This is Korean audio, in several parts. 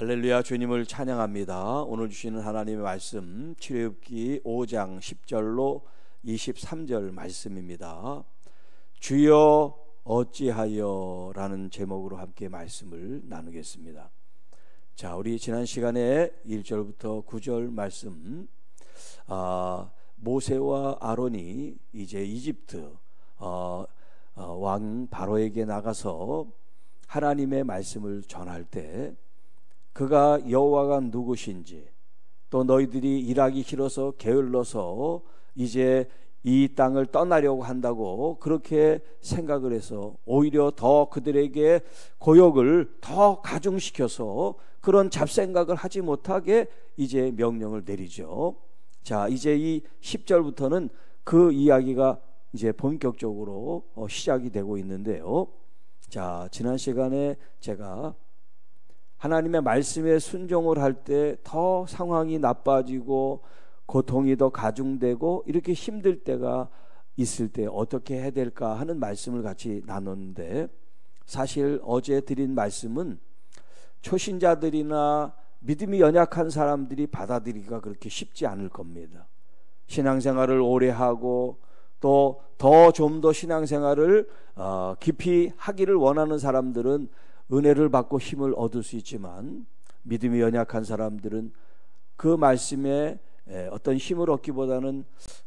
할렐루야 주님을 찬양합니다. 오늘 주시는 하나님의 말씀 출애굽기 5장 10절로 23절 말씀입니다. 주여 어찌하여라는 제목으로 함께 말씀을 나누겠습니다. 자, 우리 지난 시간에 1절부터 9절 말씀 아, 모세와 아론이 이제 이집트 어, 어, 왕 바로에게 나가서 하나님의 말씀을 전할 때 그가 여호와가 누구신지 또 너희들이 일하기 싫어서 게을러서 이제 이 땅을 떠나려고 한다고 그렇게 생각을 해서 오히려 더 그들에게 고역을 더 가중시켜서 그런 잡생각을 하지 못하게 이제 명령을 내리죠. 자, 이제 이 10절부터는 그 이야기가 이제 본격적으로 어, 시작이 되고 있는데요. 자, 지난 시간에 제가 하나님의 말씀에 순종을 할 때 더 상황이 나빠지고 고통이 더 가중되고 이렇게 힘들 때가 있을 때 어떻게 해야 될까 하는 말씀을 같이 나눴는데 사실 어제 드린 말씀은 초신자들이나 믿음이 연약한 사람들이 받아들이기가 그렇게 쉽지 않을 겁니다. 신앙생활을 오래 하고 또 더 좀더 신앙생활을 어, 깊이 하기를 원하는 사람들은 은혜를 받고 힘을 얻을 수 있지만 믿음이 연약한 사람들은 그 말씀에 어떤 힘을 얻기보다는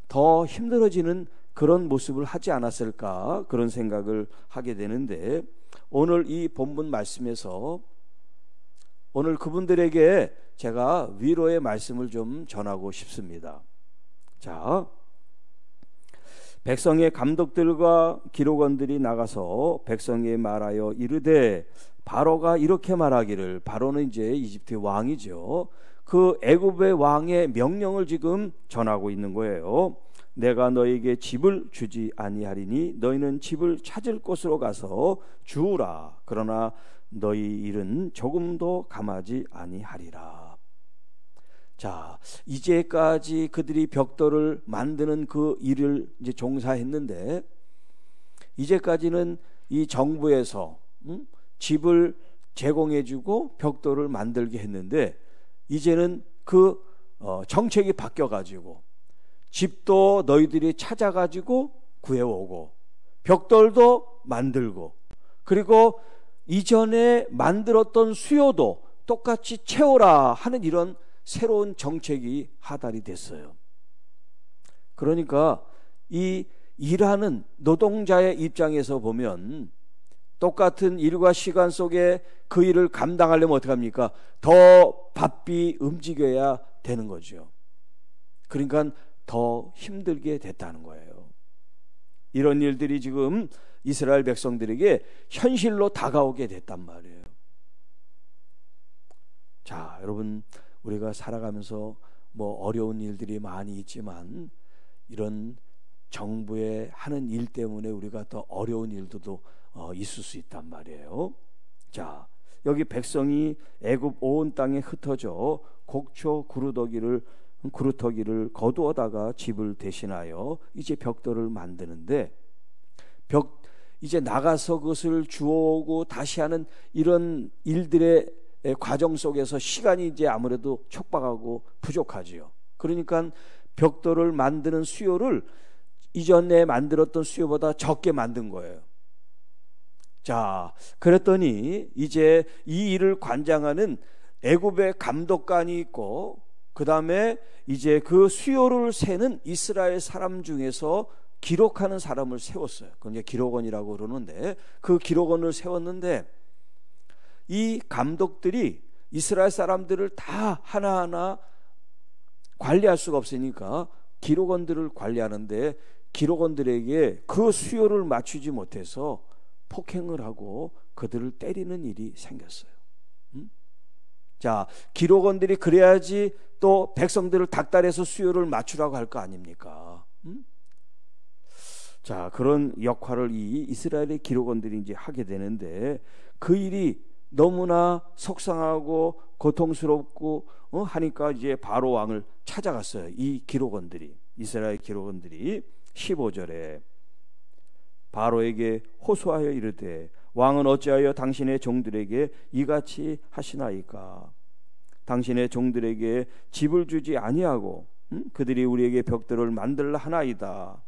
더 힘들어지는 그런 모습을 하지 않았을까 그런 생각을 하게 되는데 오늘 이 본문 말씀에서 오늘 그분들에게 제가 위로의 말씀을 좀 전하고 싶습니다. 자, 백성의 감독들과 기록원들이 나가서 백성에 말하여 이르되 바로가 이렇게 말하기를 바로는 이제 이집트의 왕이죠. 그 애굽의 왕의 명령을 지금 전하고 있는 거예요. 내가 너에게 집을 주지 아니하리니 너희는 집을 찾을 곳으로 가서 주우라. 그러나 너희 일은 조금도 감하지 아니하리라. 자, 이제까지 그들이 벽돌을 만드는 그 일을 이제 종사했는데 이제까지는 이 정부에서 음? 집을 제공해주고 벽돌을 만들게 했는데 이제는 그 어, 정책이 바뀌어가지고 집도 너희들이 찾아가지고 구해오고 벽돌도 만들고 그리고 이전에 만들었던 수요도 똑같이 채워라 하는 이런 새로운 정책이 하달이 됐어요. 그러니까 이 일하는 노동자의 입장에서 보면 똑같은 일과 시간 속에 그 일을 감당하려면 어떡합니까? 더 바삐 움직여야 되는 거죠. 그러니까 더 힘들게 됐다는 거예요. 이런 일들이 지금 이스라엘 백성들에게 현실로 다가오게 됐단 말이에요. 자, 여러분, 우리가 살아가면서 뭐 어려운 일들이 많이 있지만 이런 정부의 하는 일 때문에 우리가 더 어려운 일도 어, 있을 수 있단 말이에요. 자, 여기 백성이 애굽 온 땅에 흩어져 곡초 구루더기를 구루터기를 거두어다가 집을 대신하여 이제 벽돌을 만드는데 벽 이제 나가서 그것을 주워오고 다시 하는 이런 일들의 과정 속에서 시간이 이제 아무래도 촉박하고 부족하지요. 그러니까 벽돌을 만드는 수요를 이전에 만들었던 수요보다 적게 만든 거예요. 자, 그랬더니 이제 이 일을 관장하는 애굽의 감독관이 있고 그 다음에 이제 그 수요를 세는 이스라엘 사람 중에서 기록하는 사람을 세웠어요. 그건 기록원이라고 그러는데 그 기록원을 세웠는데 이 감독들이 이스라엘 사람들을 다 하나하나 관리할 수가 없으니까 기록원들을 관리하는데 기록원들에게 그 수요를 맞추지 못해서 폭행을 하고 그들을 때리는 일이 생겼어요. 음? 자, 기록원들이 그래야지 또 백성들을 닥달해서 수요를 맞추라고 할 거 아닙니까? 음? 자, 그런 역할을 이 이스라엘의 기록원들이 이제 하게 되는데 그 일이 너무나 속상하고 고통스럽고 어? 하니까 이제 바로 왕을 찾아갔어요. 이 기록원들이 이스라엘 기록원들이 15절에 바로에게 호소하여 이르되 왕은 어찌하여 당신의 종들에게 이같이 하시나이까 당신의 종들에게 집을 주지 아니하고 음? 그들이 우리에게 벽돌을 만들라 하나이다.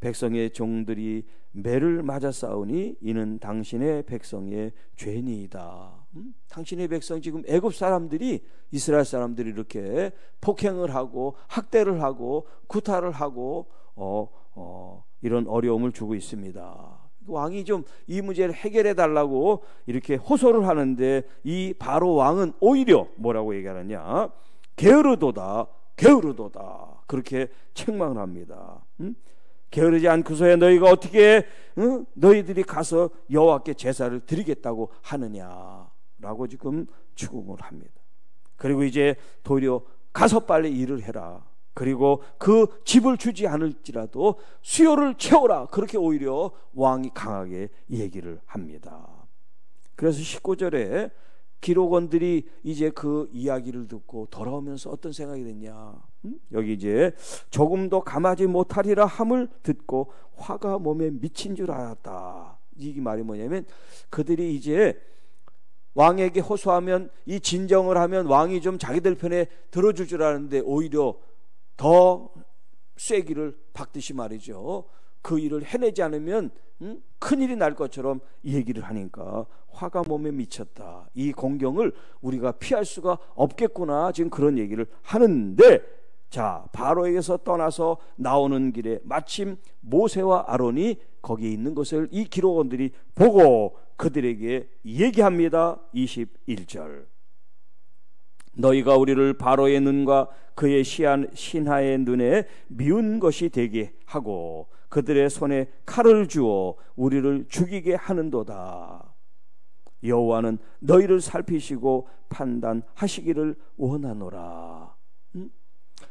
백성의 종들이 매를 맞아 싸우니 이는 당신의 백성의 죄니이다. 음? 당신의 백성 지금 애굽 사람들이 이스라엘 사람들이 이렇게 폭행을 하고 학대를 하고 구타를 하고 어, 어, 이런 어려움을 주고 있습니다. 왕이 좀 이 문제를 해결해 달라고 이렇게 호소를 하는데 이 바로 왕은 오히려 뭐라고 얘기하느냐 게으르도다 게으르도다 그렇게 책망을 합니다. 음? 게으르지 않고서야 너희가 어떻게 응? 너희들이 가서 여호와께 제사를 드리겠다고 하느냐라고 지금 추궁을 합니다. 그리고 이제 도리어 가서 빨리 일을 해라. 그리고 그 집을 주지 않을지라도 수요를 채워라. 그렇게 오히려 왕이 강하게 얘기를 합니다. 그래서 19절에 기록원들이 이제 그 이야기를 듣고 돌아오면서 어떤 생각이 됐냐? 음? 여기 이제 조금도 감하지 못하리라 함을 듣고 화가 몸에 미친 줄 알았다. 이 말이 뭐냐면 그들이 이제 왕에게 호소하면 이 진정을 하면 왕이 좀 자기들 편에 들어줄 줄 아는데 오히려 더 쐐기를 박듯이 말이죠. 그 일을 해내지 않으면 음? 큰일이 날 것처럼 얘기를 하니까 화가 몸에 미쳤다. 이 공경을 우리가 피할 수가 없겠구나. 지금 그런 얘기를 하는데 자, 바로에게서 떠나서 나오는 길에 마침 모세와 아론이 거기에 있는 것을 이 기록원들이 보고 그들에게 얘기합니다. 21절. 너희가 우리를 바로의 눈과 그의 시한, 신하의 눈에 미운 것이 되게 하고 그들의 손에 칼을 주어 우리를 죽이게 하는도다. 여호와는 너희를 살피시고 판단하시기를 원하노라. 음?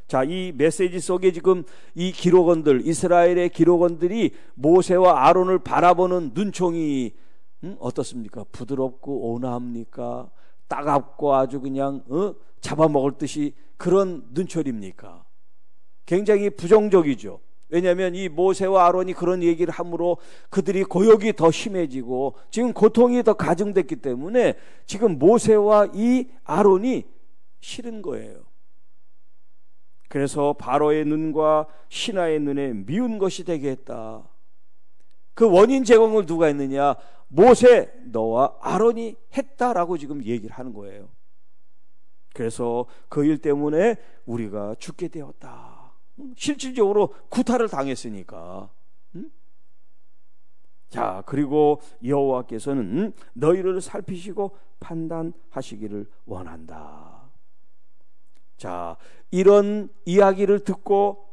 자, 이 메시지 속에 지금 이 기록원들, 이스라엘의 기록원들이 모세와 아론을 바라보는 눈총이 음? 어떻습니까? 부드럽고 온화합니까? 따갑고 아주 그냥 어? 잡아먹을 듯이 그런 눈초리입니까? 굉장히 부정적이죠. 왜냐하면 이 모세와 아론이 그런 얘기를 함으로 그들이 고역이 더 심해지고 지금 고통이 더 가중됐기 때문에 지금 모세와 이 아론이 싫은 거예요. 그래서 바로의 눈과 신하의 눈에 미운 것이 되게 했다. 그 원인 제공을 누가 했느냐? 모세 너와 아론이 했다라고 지금 얘기를 하는 거예요. 그래서 그 일 때문에 우리가 죽게 되었다. 실질적으로 구타를 당했으니까. 자, 그리고 여호와께서는 너희를 살피시고 판단하시기를 원한다. 자, 이런 이야기를 듣고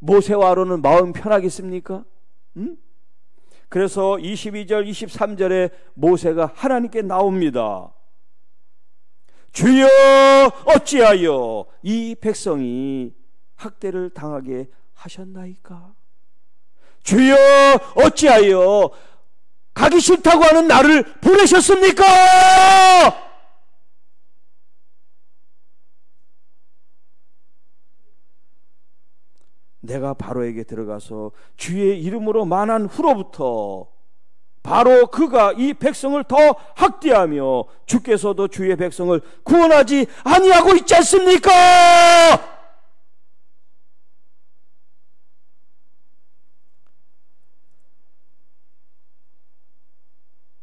모세와 아론은 마음 편하겠습니까? 음? 그래서 22절, 23절에 모세가 하나님께 나옵니다. 주여 어찌하여 이 백성이 학대를 당하게 하셨나이까? 주여 어찌하여 가기 싫다고 하는 나를 보내셨습니까? 내가 바로에게 들어가서 주의 이름으로 만한 후로부터 바로 그가 이 백성을 더 학대하며 주께서도 주의 백성을 구원하지 아니하고 있지 않습니까?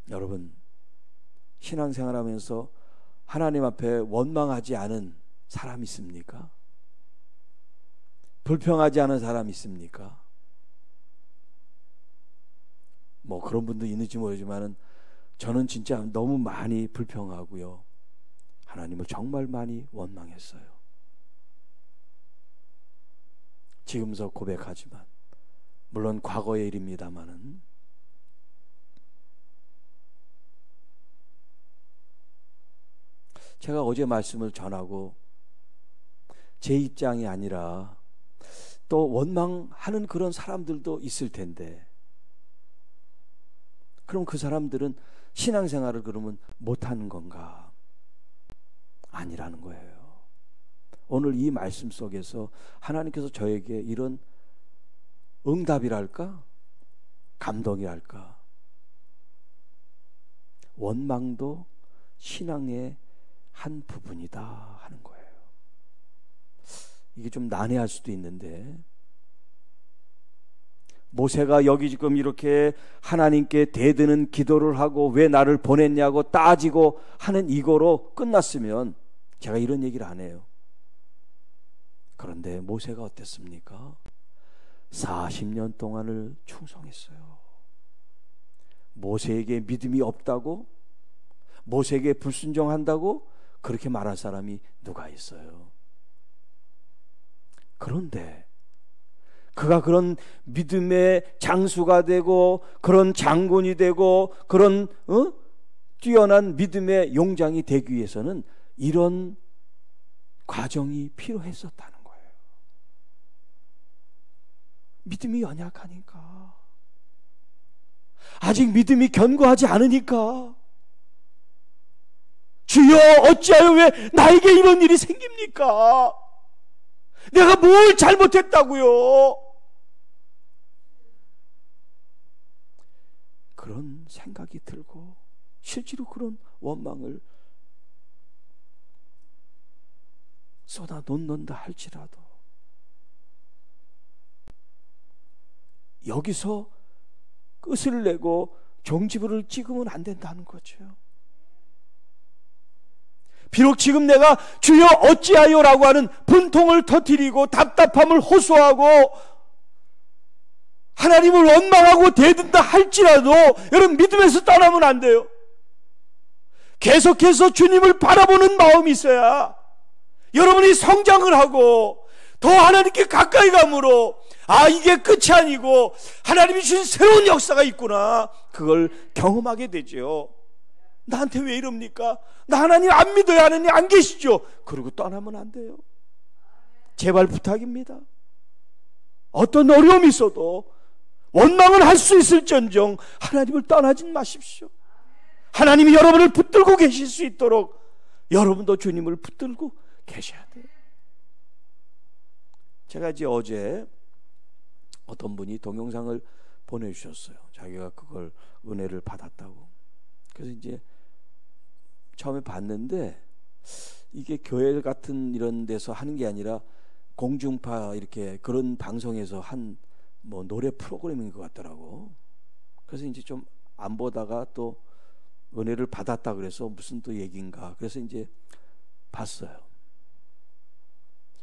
여러분 신앙생활하면서 하나님 앞에 원망하지 않은 사람 있습니까? 불평하지 않은 사람 있습니까? 뭐 그런 분도 있는지 모르지만은 저는 진짜 너무 많이 불평하고요. 하나님을 정말 많이 원망했어요. 지금서 고백하지만 물론 과거의 일입니다만은 제가 어제 말씀을 전하고 제 입장이 아니라 또 원망하는 그런 사람들도 있을 텐데 그럼 그 사람들은 신앙생활을 그러면 못하는 건가? 아니라는 거예요. 오늘 이 말씀 속에서 하나님께서 저에게 이런 응답이랄까? 감동이랄까? 원망도 신앙의 한 부분이다 하는 거예요. 이게 좀 난해할 수도 있는데 모세가 여기 지금 이렇게 하나님께 대드는 기도를 하고 왜 나를 보냈냐고 따지고 하는 이거로 끝났으면 제가 이런 얘기를 안 해요. 그런데 모세가 어땠습니까? 40년 동안을 충성했어요. 모세에게 믿음이 없다고? 모세에게 불순종한다고? 그렇게 말할 사람이 누가 있어요? 그런데 그가 그런 믿음의 장수가 되고 그런 장군이 되고 그런 어? 뛰어난 믿음의 용장이 되기 위해서는 이런 과정이 필요했었다는 거예요. 믿음이 연약하니까 아직 믿음이 견고하지 않으니까 주여 어찌하여 왜 나에게 이런 일이 생깁니까? 내가 뭘 잘못했다고요? 그런 생각이 들고 실제로 그런 원망을 쏟아 놓는다 할지라도 여기서 끝을 내고 종지부를 찍으면 안 된다는 거죠. 비록 지금 내가 주여 어찌하여라고 하는 분통을 터뜨리고 답답함을 호소하고 하나님을 원망하고 대든다 할지라도 여러분 믿음에서 떠나면 안 돼요. 계속해서 주님을 바라보는 마음이 있어야 여러분이 성장을 하고 더 하나님께 가까이 감으로 아 이게 끝이 아니고 하나님이 주신 새로운 역사가 있구나 그걸 경험하게 되죠. 나한테 왜 이럽니까? 나 하나님 안 믿어요. 하나님 안 계시죠? 그리고 떠나면 안 돼요. 제발 부탁입니다. 어떤 어려움이 있어도 원망을 할수 있을전정 하나님을 떠나진 마십시오. 하나님이 여러분을 붙들고 계실 수 있도록 여러분도 주님을 붙들고 계셔야 돼요. 제가 이제 어제 어떤 분이 동영상을 보내주셨어요. 자기가 그걸 은혜를 받았다고. 그래서 이제 처음에 봤는데 이게 교회 같은 이런 데서 하는 게 아니라 공중파 이렇게 그런 방송에서 한 뭐 노래 프로그램인 것 같더라고. 그래서 이제 좀 안 보다가 또 은혜를 받았다 그래서 무슨 또 얘기인가. 그래서 이제 봤어요.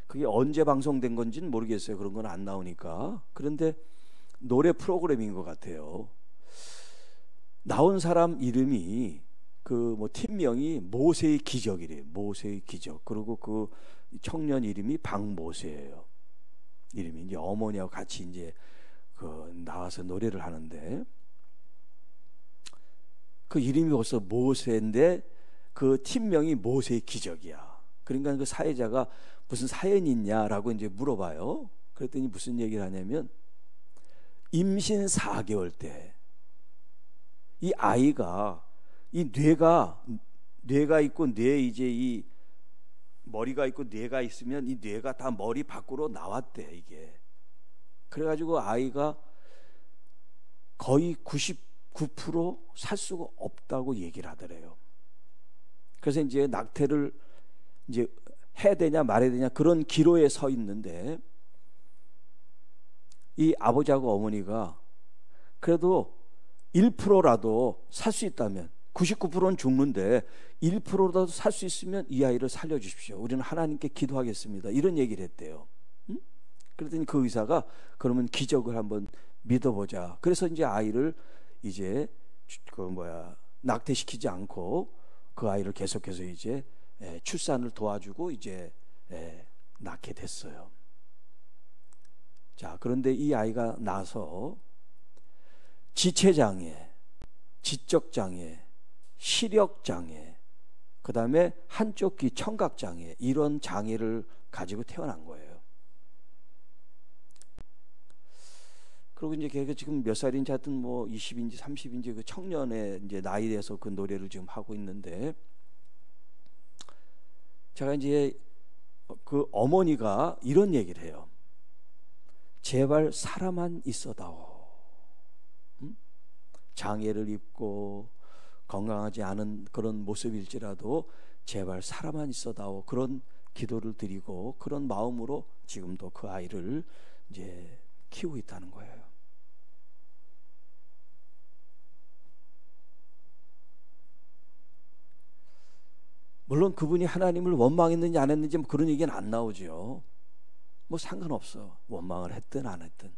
그게 언제 방송된 건지는 모르겠어요. 그런 건 안 나오니까. 그런데 노래 프로그램인 것 같아요. 나온 사람 이름이 그 뭐 팀명이 모세의 기적이래요. 모세의 기적. 그리고 그 청년 이름이 박모세예요. 이름이 이제 어머니하고 같이 이제 그 나와서 노래를 하는데 그 이름이 벌써 모세인데 그 팀명이 모세의 기적이야. 그러니까 그 사회자가 무슨 사연이 있냐라고 이제 물어봐요. 그랬더니 무슨 얘기를 하냐면 임신 4개월 때 이 아이가 이 뇌가 뇌가 있고 뇌 이제 이 머리가 있고 뇌가 있으면 이 뇌가 다 머리 밖으로 나왔대 이게. 그래가지고 아이가 거의 99%살 수가 없다고 얘기를 하더래요. 그래서 이제 낙태를 이제 해야 되냐 말아야 되냐 그런 기로에 서 있는데 이 아버지하고 어머니가 그래도 1%라도 살 수 있다면 99%는 죽는데 1%라도 살 수 있으면 이 아이를 살려주십시오. 우리는 하나님께 기도하겠습니다. 이런 얘기를 했대요. 응? 그랬더니 그 의사가 그러면 기적을 한번 믿어보자. 그래서 이제 아이를 이제 그 뭐야 낙태시키지 않고 그 아이를 계속해서 이제 출산을 도와주고 이제 낳게 됐어요. 자 그런데 이 아이가 나서 지체장애, 지적장애, 시력장애, 그 다음에 한쪽 귀 청각장애, 이런 장애를 가지고 태어난 거예요. 그리고 이제 걔가 지금 몇 살인지 하여튼 뭐 20인지 30인지 그 청년의 이제 나이에서 그 노래를 지금 하고 있는데 제가 이제 그 어머니가 이런 얘기를 해요. 제발 사람만 있어다오. 응? 장애를 입고 건강하지 않은 그런 모습일지라도 제발 살아만 있어다오 그런 기도를 드리고 그런 마음으로 지금도 그 아이를 이제 키우고 있다는 거예요. 물론 그분이 하나님을 원망했는지 안 했는지 뭐 그런 얘기는 안 나오죠. 뭐 상관없어. 원망을 했든 안 했든.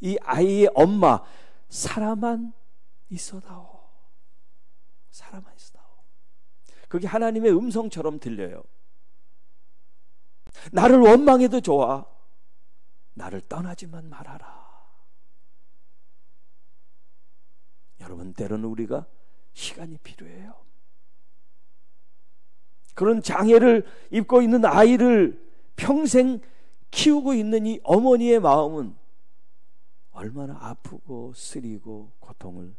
이 아이의 엄마 사람만 있어다오. 사람만 있어다오. 그게 하나님의 음성처럼 들려요. 나를 원망해도 좋아. 나를 떠나지만 말아라. 여러분 때로는 우리가 시간이 필요해요. 그런 장애를 입고 있는 아이를 평생 키우고 있는 이 어머니의 마음은 얼마나 아프고 쓰리고 고통을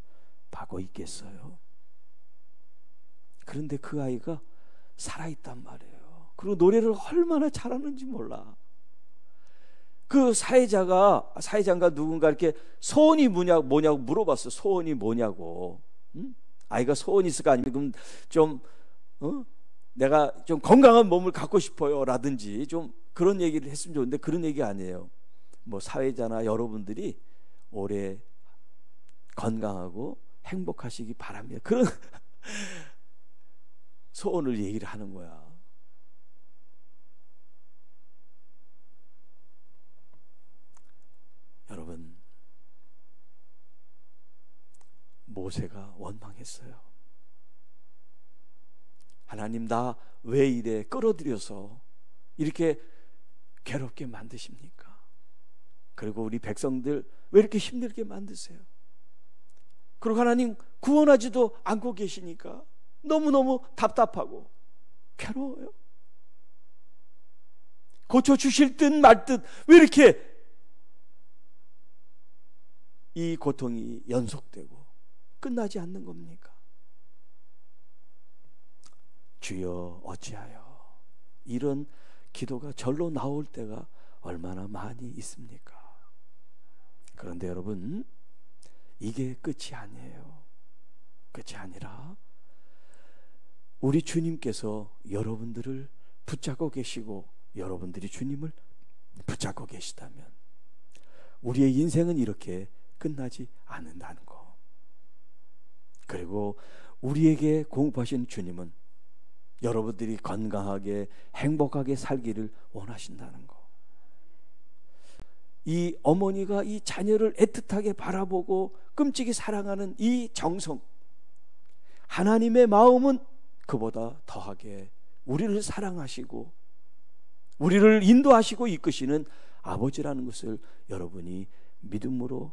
받고 있겠어요. 그런데 그 아이가 살아있단 말이에요. 그리고 노래를 얼마나 잘하는지 몰라. 그 사회자가 사회자가 누군가 이렇게 소원이 뭐냐 뭐냐고 물어봤어. 소원이 뭐냐고. 응? 아이가 소원이 있을까 아니면 좀 어? 내가 좀 건강한 몸을 갖고 싶어요 라든지 좀 그런 얘기를 했으면 좋은데 그런 얘기 아니에요. 뭐 사회자나 여러분들이 오래 건강하고 행복하시기 바랍니다. 그런 소원을 얘기를 하는 거야. 여러분, 모세가 원망했어요. 하나님 나 왜 이래 끌어들여서 이렇게 괴롭게 만드십니까? 그리고 우리 백성들 왜 이렇게 힘들게 만드세요? 그리고 하나님 구원하지도 않고 계시니까 너무너무 답답하고 괴로워요. 고쳐주실 듯 말 듯 왜 이렇게 이 고통이 연속되고 끝나지 않는 겁니까? 주여 어찌하여 이런 기도가 절로 나올 때가 얼마나 많이 있습니까? 그런데 여러분 이게 끝이 아니에요. 끝이 아니라 우리 주님께서 여러분들을 붙잡고 계시고 여러분들이 주님을 붙잡고 계시다면 우리의 인생은 이렇게 끝나지 않는다는 거. 그리고 우리에게 공급하신 주님은 여러분들이 건강하게 행복하게 살기를 원하신다는 거. 이 어머니가 이 자녀를 애틋하게 바라보고 끔찍이 사랑하는 이 정성. 하나님의 마음은 그보다 더하게 우리를 사랑하시고 우리를 인도하시고 이끄시는 아버지라는 것을 여러분이 믿음으로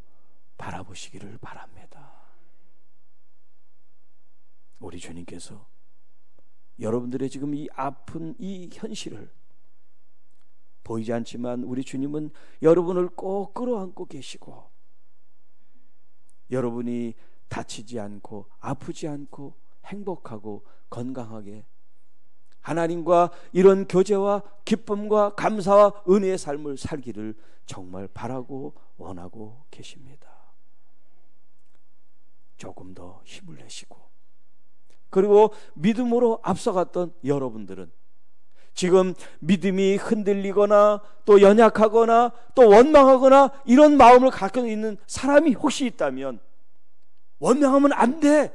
바라보시기를 바랍니다. 우리 주님께서 여러분들의 지금 이 아픈 이 현실을 보이지 않지만 우리 주님은 여러분을 꼭 끌어안고 계시고 여러분이 다치지 않고 아프지 않고 행복하고 건강하게 하나님과 이런 교제와 기쁨과 감사와 은혜의 삶을 살기를 정말 바라고 원하고 계십니다. 조금 더 힘을 내시고 그리고 믿음으로 앞서갔던 여러분들은 지금 믿음이 흔들리거나 또 연약하거나 또 원망하거나 이런 마음을 갖고 있는 사람이 혹시 있다면 원망하면 안 돼.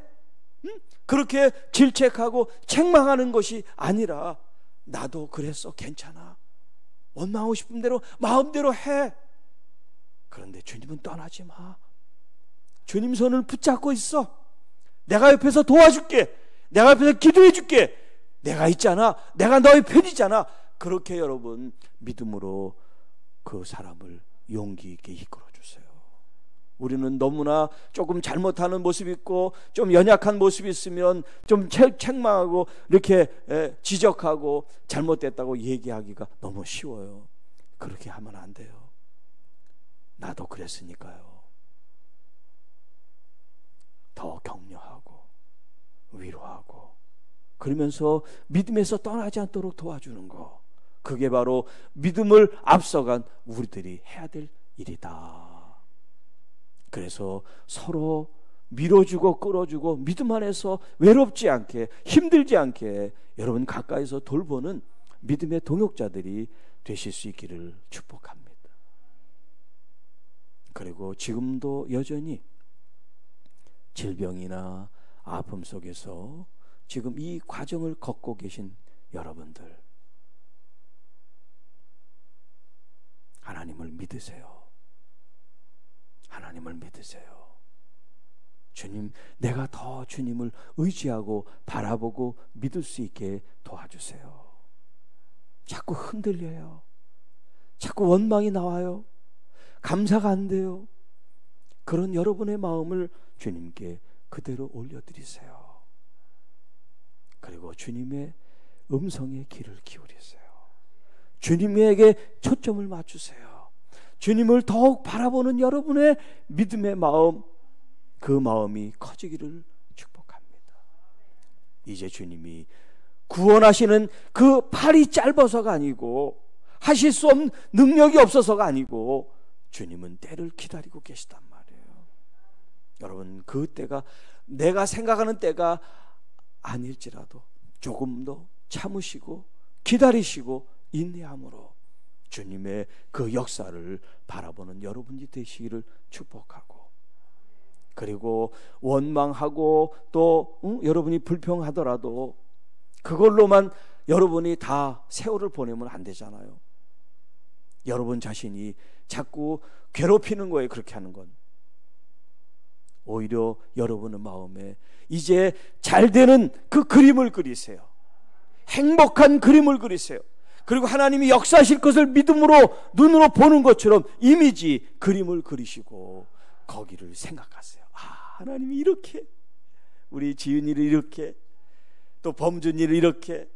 응? 그렇게 질책하고 책망하는 것이 아니라 나도 그랬어 괜찮아. 원망하고 싶은 대로 마음대로 해. 그런데 주님은 떠나지 마. 주님 손을 붙잡고 있어. 내가 옆에서 도와줄게. 내가 옆에서 기도해 줄게. 내가 있잖아. 내가 너의 편이잖아. 그렇게 여러분 믿음으로 그 사람을 용기 있게 이끌어 주세요. 우리는 너무나 조금 잘못하는 모습이 있고 좀 연약한 모습이 있으면 좀 책망하고 이렇게 지적하고 잘못됐다고 얘기하기가 너무 쉬워요. 그렇게 하면 안 돼요. 나도 그랬으니까요. 더 격려하고 위로하고 그러면서 믿음에서 떠나지 않도록 도와주는 거. 그게 바로 믿음을 앞서간 우리들이 해야 될 일이다. 그래서 서로 밀어주고 끌어주고 믿음 안에서 외롭지 않게 힘들지 않게 여러분 가까이서 돌보는 믿음의 동역자들이 되실 수 있기를 축복합니다. 그리고 지금도 여전히 질병이나 아픔 속에서 지금 이 과정을 걷고 계신 여러분들 하나님을 믿으세요. 하나님을 믿으세요. 주님, 내가 더 주님을 의지하고 바라보고 믿을 수 있게 도와주세요. 자꾸 흔들려요. 자꾸 원망이 나와요. 감사가 안 돼요. 그런 여러분의 마음을 주님께 그대로 올려드리세요. 그리고 주님의 음성에 귀를 기울이세요. 주님에게 초점을 맞추세요. 주님을 더욱 바라보는 여러분의 믿음의 마음, 그 마음이 커지기를 축복합니다. 이제 주님이 구원하시는 그 팔이 짧아서가 아니고 하실 수 없는 능력이 없어서가 아니고 주님은 때를 기다리고 계시단 말이에요. 여러분 그 때가 내가 생각하는 때가 아닐지라도 조금 더 참으시고 기다리시고 인내함으로 주님의 그 역사를 바라보는 여러분이 되시기를 축복하고 그리고 원망하고 또 응? 여러분이 불평하더라도 그걸로만 여러분이 다 세월을 보내면 안 되잖아요. 여러분 자신이 자꾸 괴롭히는 거예요. 그렇게 하는 건. 오히려 여러분의 마음에 이제 잘 되는 그 그림을 그리세요. 행복한 그림을 그리세요. 그리고 하나님이 역사하실 것을 믿음으로 눈으로 보는 것처럼 이미지 그림을 그리시고 거기를 생각하세요. 아, 하나님이 이렇게 우리 지은이를 이렇게 또 범준이를 이렇게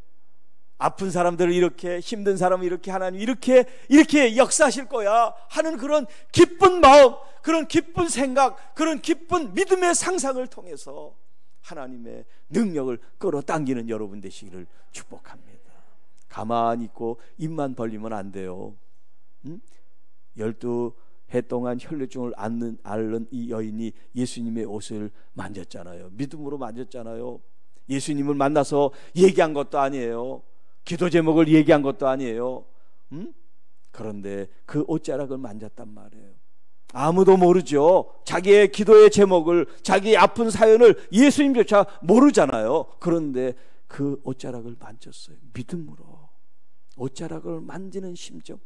아픈 사람들을 이렇게 힘든 사람을 이렇게 하나님 이렇게 이렇게 역사하실 거야 하는 그런 기쁜 마음, 그런 기쁜 생각, 그런 기쁜 믿음의 상상을 통해서 하나님의 능력을 끌어당기는 여러분 되시기를 축복합니다. 가만히 있고 입만 벌리면 안 돼요. 응? 열두 해 동안 혈류증을 앓는, 앓는 이 여인이 예수님의 옷을 만졌잖아요. 믿음으로 만졌잖아요. 예수님을 만나서 얘기한 것도 아니에요. 기도 제목을 얘기한 것도 아니에요. 음? 그런데 그 옷자락을 만졌단 말이에요. 아무도 모르죠. 자기의 기도의 제목을, 자기의 아픈 사연을 예수님조차 모르잖아요. 그런데 그 옷자락을 만졌어요. 믿음으로. 옷자락을 만지는 심정.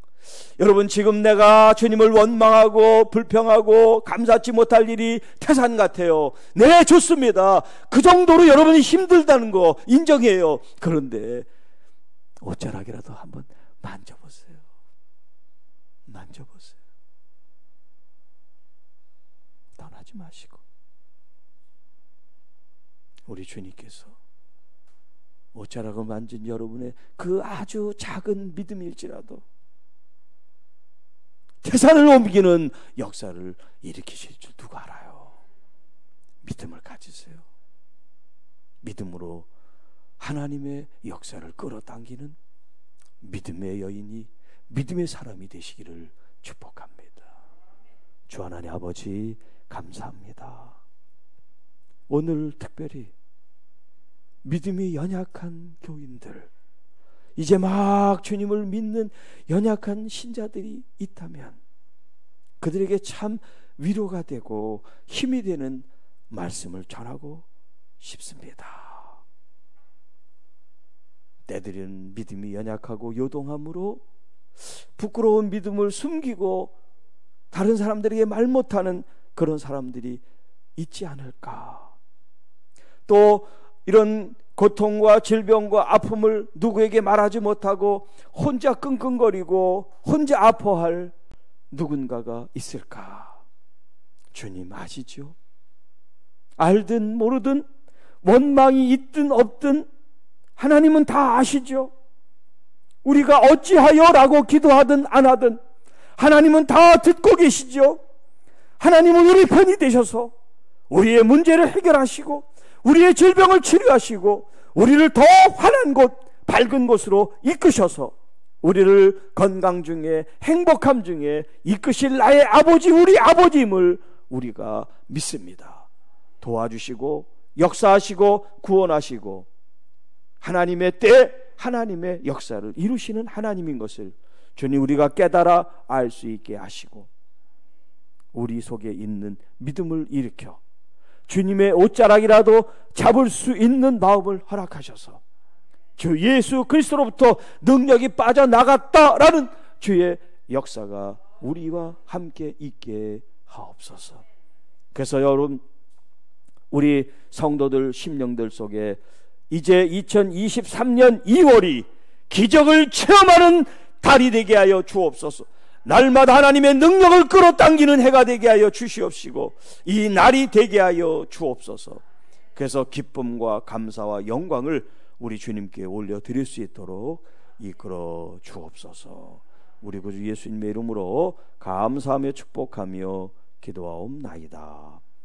여러분, 지금 내가 주님을 원망하고 불평하고 감사치 못할 일이 태산 같아요. 네, 좋습니다. 그 정도로 여러분이 힘들다는 거 인정해요. 그런데 옷자락이라도 한번 만져보세요. 만져보세요. 떠나지 마시고. 우리 주님께서 옷자락을 만진 여러분의 그 아주 작은 믿음일지라도 태산을 옮기는 역사를 일으키실 줄 누가 알아요? 믿음을 가지세요. 믿음으로 하나님의 역사를 끌어당기는 믿음의 여인이 믿음의 사람이 되시기를 축복합니다. 주 하나님 아버지 감사합니다. 오늘 특별히 믿음이 연약한 교인들, 이제 막 주님을 믿는 연약한 신자들이 있다면 그들에게 참 위로가 되고 힘이 되는 말씀을 전하고 싶습니다. 때들은 믿음이 연약하고 요동함으로 부끄러운 믿음을 숨기고 다른 사람들에게 말 못하는 그런 사람들이 있지 않을까. 또 이런 고통과 질병과 아픔을 누구에게 말하지 못하고 혼자 끙끙거리고 혼자 아파할 누군가가 있을까? 주님 아시죠? 알든 모르든 원망이 있든 없든 하나님은 다 아시죠? 우리가 어찌하여 라고 기도하든 안 하든 하나님은 다 듣고 계시죠? 하나님은 우리 편이 되셔서 우리의 문제를 해결하시고 우리의 질병을 치료하시고 우리를 더 환한 곳, 밝은 곳으로 이끄셔서 우리를 건강 중에 행복함 중에 이끄실 나의 아버지 우리 아버지임을 우리가 믿습니다. 도와주시고 역사하시고 구원하시고 하나님의 때 하나님의 역사를 이루시는 하나님인 것을 주님 우리가 깨달아 알 수 있게 하시고 우리 속에 있는 믿음을 일으켜 주님의 옷자락이라도 잡을 수 있는 마음을 허락하셔서 주 예수 그리스도로부터 능력이 빠져나갔다라는 주의 역사가 우리와 함께 있게 하옵소서. 그래서 여러분 우리 성도들 심령들 속에 이제 2023년 2월이 기적을 체험하는 달이 되게 하여 주옵소서. 날마다 하나님의 능력을 끌어당기는 해가 되게 하여 주시옵시고 이 날이 되게 하여 주옵소서. 그래서 기쁨과 감사와 영광을 우리 주님께 올려 드릴 수 있도록 이끌어 주옵소서. 우리 구주 예수님의 이름으로 감사하며 축복하며 기도하옵나이다.